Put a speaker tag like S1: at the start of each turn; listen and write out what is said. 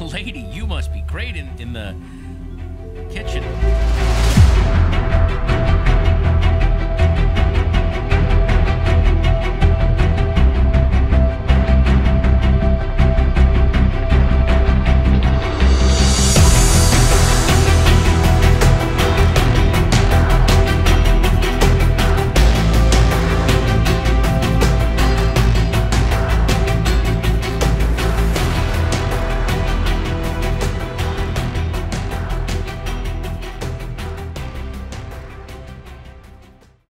S1: Lady, you must be great in, in the kitchen.